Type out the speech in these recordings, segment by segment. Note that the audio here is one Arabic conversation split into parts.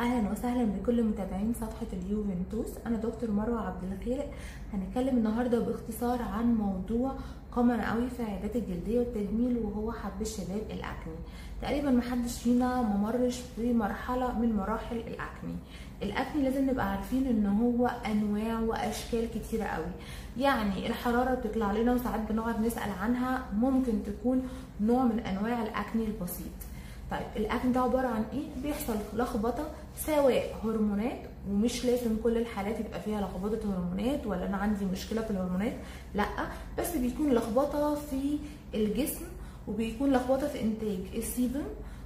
أهلا وسهلا بكل متابعين صفحة اليوفنتوس. أنا دكتور مروة عبد الخالق. هنتكلم النهارده باختصار عن موضوع كومن قوي في عيادات الجلدية والتجميل وهو حب الشباب الاكني تقريبا محدش فينا ممرش بمرحلة من مراحل الاكني الاكني لازم نبقى عارفين إن هو أنواع وأشكال كتيرة قوي. يعني الحرارة بتطلع لنا وساعات بنقعد نسأل عنها. ممكن تكون نوع من أنواع الاكني البسيط. طيب الأكل ده عبارة عن إيه؟ بيحصل لخبطة سواء هرمونات ومش لازم كل الحالات يبقى فيها لخبطة هرمونات ولا أنا عندي مشكلة في الهرمونات لأ بس بيكون لخبطة في الجسم وبيكون لخبطة في إنتاج السيبم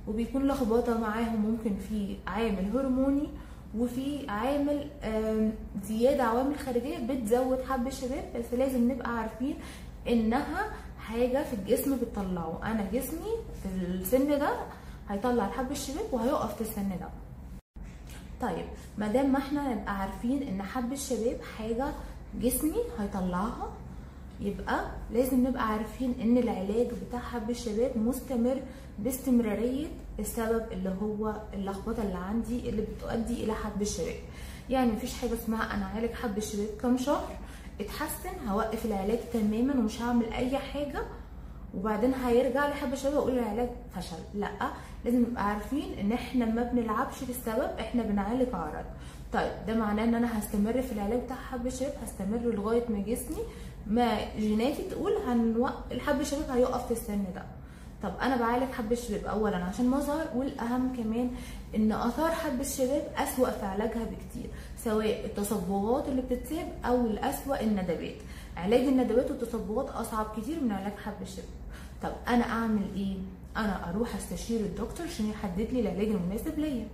وبيكون لخبطة معاهم ممكن في عامل هرموني وفي عامل زيادة عوامل خارجية بتزود حب الشباب بس لازم نبقى عارفين إنها حاجة في الجسم بتطلعه. أنا جسمي في السن ده هيطلع الحب الشباب وهيقف في السن ده. طيب ما دام ما إحنا نبقى عارفين إن حب الشباب حاجة جسمي هيطلعها يبقى لازم نبقى عارفين إن العلاج بتاع حب الشباب مستمر باستمرارية السبب اللي هو اللخبطة اللي عندي اللي بتؤدي إلى حب الشباب. يعني مفيش حاجة اسمها أنا عالج حب الشباب كام شهر اتحسن هوقف العلاج تماما ومش هعمل أي حاجة وبعدين هيرجع لي حب الشباب واقول العلاج فشل. لا لازم نبقى عارفين إن إحنا ما بنلعبش في السبب إحنا بنعالج عرض طيب ده معناه إن أنا هستمر في العلاج بتاع حب الشباب هستمر لغاية ما جسمي ما جيناتي تقول هنوق... الحب الشباب هيقف في السن ده. طب أنا بعالج حب الشباب اولا عشان مظهر والأهم كمان إن آثار حب الشباب أسوأ في علاجها بكتير سواء التصبغات اللي بتتساب أو الأسوأ الندبات. علاج الندبات والتصبغات أصعب كتير من علاج حب الشباب طب أنا أعمل إيه؟ أنا أروح أستشير الدكتور عشان يحدد لي العلاج المناسب ليا.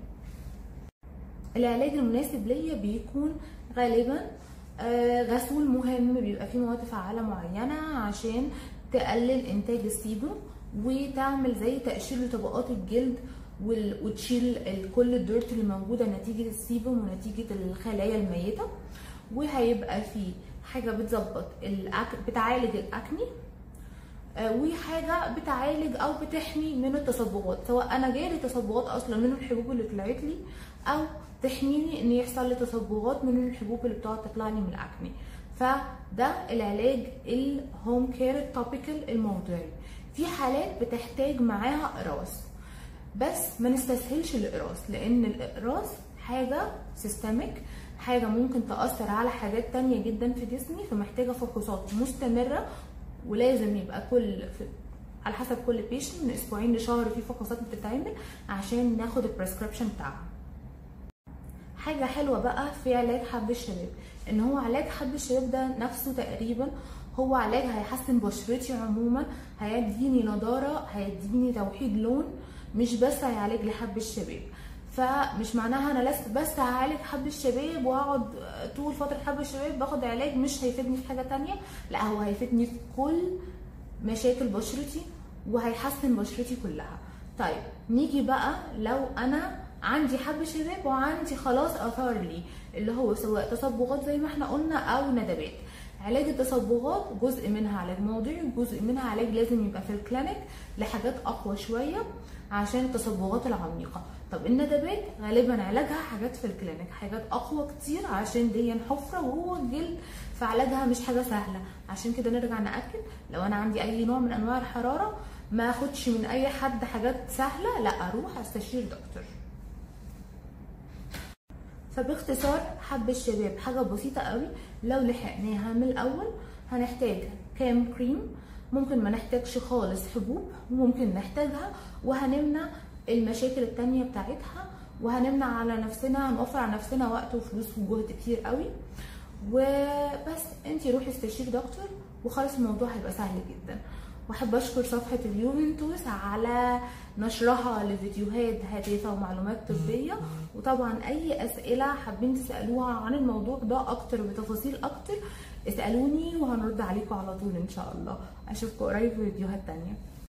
العلاج المناسب ليا بيكون غالبا غسول مهم بيبقى فيه مواد فعالة معينة عشان تقلل إنتاج السيبم وتعمل زي تقشير لطبقات الجلد وتشيل كل ال dirt اللي موجودة نتيجة ال sebum ونتيجة الخلايا الميتة. وهيبقى فيه حاجة بتظبط الأك... بتعالج ال acne وحاجة بتعالج أو بتحمي من التصبغات سواء أنا جالي تصبغات أصلا من الحبوب اللي طلعت لي أو تحميني إن يحصل لي تصبغات من الحبوب اللي بتقعد تطلع لي من ال acne. فده العلاج ال home care ال topical الموضعي في حالات بتحتاج معاها اقراص بس ما نستسهلش الاقراص لأن الاقراص حاجة systemic حاجة ممكن تأثر على حاجات تانية جدا في جسمي فمحتاجة فحوصات مستمرة ولازم يبقى كل على حسب كل patient من أسبوعين لشهر في فحوصات بتتعمل عشان ناخد ال prescription بتاعها. حاجة حلوة بقى في علاج حب الشباب إن هو علاج حب الشباب ده نفسه تقريبا هو علاج هيحسن بشرتي عموما هيديني نضارة هيديني توحيد لون مش بس هيعالج لي حب الشباب. فمش معناها أنا لست بس هعالج حب الشباب واقعد طول فترة حب الشباب باخد علاج مش هيفيدني في حاجة تانية. لا هو هيفيدني في كل مشاكل بشرتي وهيحسن بشرتي كلها. طيب نيجي بقى لو أنا عندي حب شباب وعندي خلاص آثار لي اللي هو سواء تصبغات زي ما إحنا قلنا أو ندبات. علاج التصبغات جزء منها علاج موضعي وجزء منها علاج لازم يبقى في الكلينيك لحاجات أقوى شوية عشان التصبغات العميقة. طب الندبات غالبا علاجها حاجات في الكلينيك حاجات أقوى كتير عشان دي حفره وهو الجلد فعلاجها مش حاجة سهلة. عشان كده نرجع نأكد لو أنا عندي أي نوع من أنواع الحرارة ما أخدش من أي حد حاجات سهلة لا أروح أستشير دكتور. فباختصار حب الشباب حاجة بسيطة قوي. لو لحقناها من الأول هنحتاج كام كريم ممكن ما نحتاجش خالص حبوب وممكن نحتاجها. وهنمنع المشاكل التانية بتاعتها. وهنمنع على نفسنا هنوفر على نفسنا وقت وفلوس وجهد كتير قوي. وبس انتي روحي استشير دكتور وخلاص الموضوع هيبقى سهل جدا. وأحب أشكر صفحة اليوفنتوس على نشرها لفيديوهات هادفة ومعلومات طبية. وطبعا أي أسئلة حابين تسألوها عن الموضوع ده أكتر بتفاصيل أكتر اسألوني وهنرد عليكم على طول إن شاء الله. أشوفكم قريب في فيديوهات تانية.